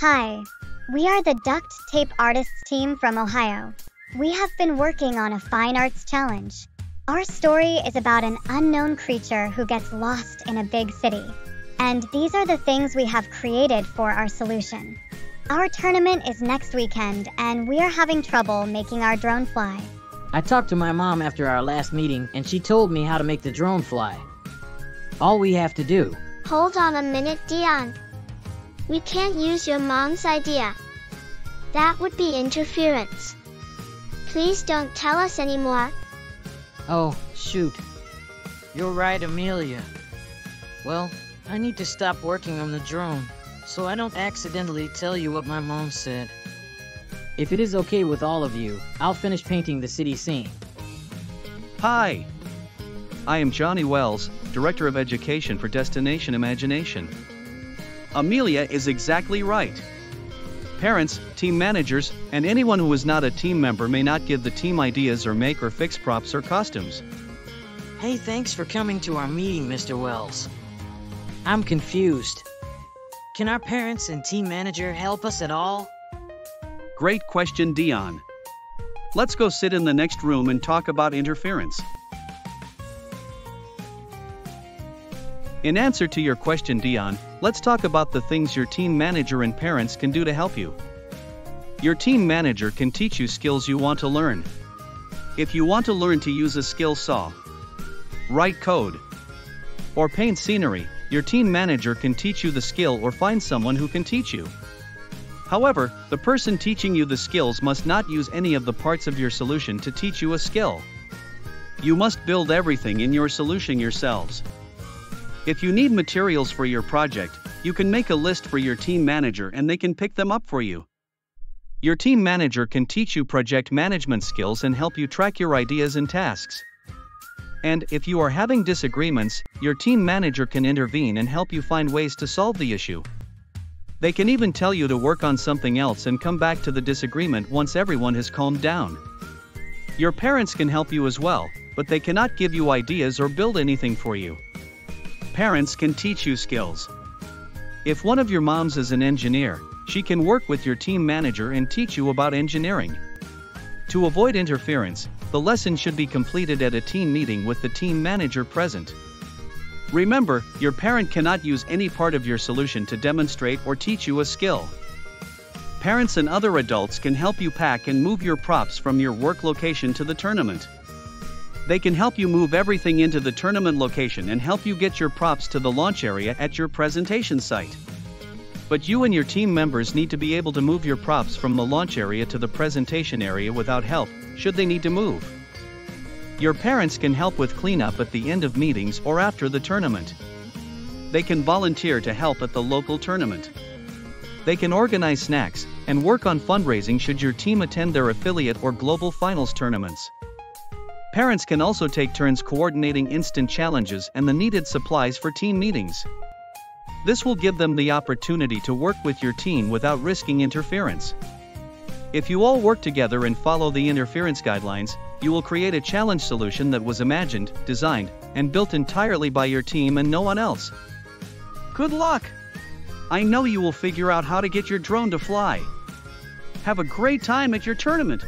Hi. We are the Duct Tape Artists team from Ohio. We have been working on a fine arts challenge. Our story is about an unknown creature who gets lost in a big city. And these are the things we have created for our solution. Our tournament is next weekend, and we are having trouble making our drone fly. I talked to my mom after our last meeting, and she told me how to make the drone fly. All we have to do. Hold on a minute, Dion. We can't use your mom's idea. That would be interference. Please don't tell us anymore. Oh, shoot. You're right, Amelia. Well, I need to stop working on the drone, so I don't accidentally tell you what my mom said. If it is okay with all of you, I'll finish painting the city scene. Hi! I am Johnny Wells, Director of Education for Destination Imagination. Amelia is exactly right. Parents, team managers, and anyone who is not a team member may not give the team ideas or make or fix props or costumes. Hey, thanks for coming to our meeting, Mr. Wells. I'm confused. Can our parents and team manager help us at all? Great question, Dion. Let's go sit in the next room and talk about interference. In answer to your question, Dion, let's talk about the things your team manager and parents can do to help you. Your team manager can teach you skills you want to learn. If you want to learn to use a skill saw, write code, or paint scenery, your team manager can teach you the skill or find someone who can teach you. However, the person teaching you the skills must not use any of the parts of your solution to teach you a skill. You must build everything in your solution yourselves. If you need materials for your project, you can make a list for your team manager and they can pick them up for you. Your team manager can teach you project management skills and help you track your ideas and tasks. And if you are having disagreements, your team manager can intervene and help you find ways to solve the issue. They can even tell you to work on something else and come back to the disagreement once everyone has calmed down. Your parents can help you as well, but they cannot give you ideas or build anything for you. Parents can teach you skills. If one of your moms is an engineer, she can work with your team manager and teach you about engineering. To avoid interference, the lesson should be completed at a team meeting with the team manager present. Remember, your parent cannot use any part of your solution to demonstrate or teach you a skill. Parents and other adults can help you pack and move your props from your work location to the tournament. They can help you move everything into the tournament location and help you get your props to the launch area at your presentation site. But you and your team members need to be able to move your props from the launch area to the presentation area without help, should they need to move. Your parents can help with cleanup at the end of meetings or after the tournament. They can volunteer to help at the local tournament. They can organize snacks and work on fundraising should your team attend their affiliate or global finals tournaments. Parents can also take turns coordinating instant challenges and the needed supplies for team meetings. This will give them the opportunity to work with your team without risking interference. If you all work together and follow the interference guidelines, you will create a challenge solution that was imagined, designed, and built entirely by your team and no one else. Good luck! I know you will figure out how to get your drone to fly. Have a great time at your tournament!